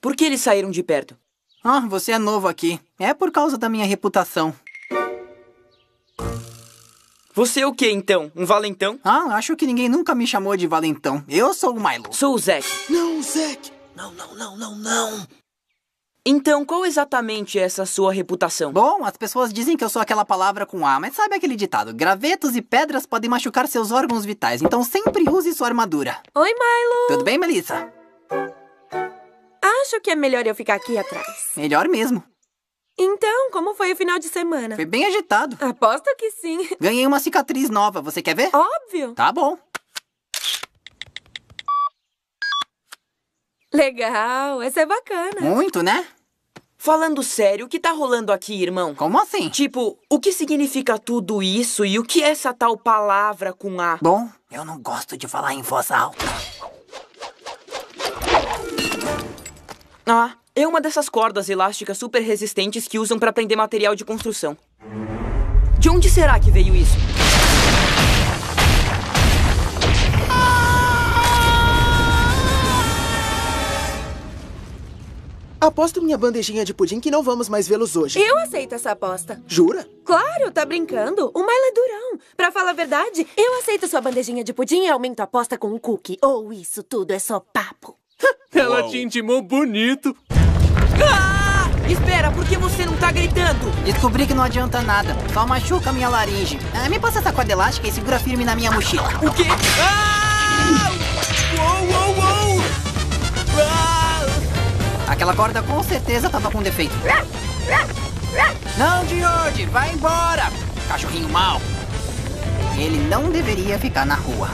Por que eles saíram de perto? Ah, você é novo aqui. É por causa da minha reputação. Você é o que então? Um valentão? Ah, acho que ninguém nunca me chamou de valentão. Eu sou o Milo. Sou o Zack. Não, Zack! Não, não, não, não, não! Então, qual exatamente é essa sua reputação? Bom, as pessoas dizem que eu sou aquela palavra com A, mas sabe aquele ditado? Gravetos e pedras podem machucar seus órgãos vitais, então sempre use sua armadura. Oi, Milo! Tudo bem, Melissa? Acho que é melhor eu ficar aqui atrás. Melhor mesmo. Então, como foi o final de semana? Foi bem agitado. Aposto que sim. Ganhei uma cicatriz nova, você quer ver? Óbvio. Tá bom. Legal, essa é bacana. Muito, né? Falando sério, o que tá rolando aqui, irmão? Como assim? Tipo, o que significa tudo isso e o que é essa tal palavra com A? Bom, eu não gosto de falar em voz alta. Ah, é uma dessas cordas elásticas super resistentes que usam pra prender material de construção. De onde será que veio isso? Aposto minha bandejinha de pudim que não vamos mais vê-los hoje. Eu aceito essa aposta. Jura? Claro, tá brincando. O Milo é durão. Pra falar a verdade, eu aceito sua bandejinha de pudim e aumento a aposta com um cookie. Ou isso tudo é só papo. Ela te intimou bonito. Ah! Espera, por que você não tá gritando? Descobri que não adianta nada. Só machuca a minha laringe. Ah, me passa essa corda elástica e segura firme na minha mochila. O quê? Ah! Aquela corda com certeza tava com defeito. Não, George, vai embora! Cachorrinho mau. Ele não deveria ficar na rua.